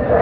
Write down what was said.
Yeah.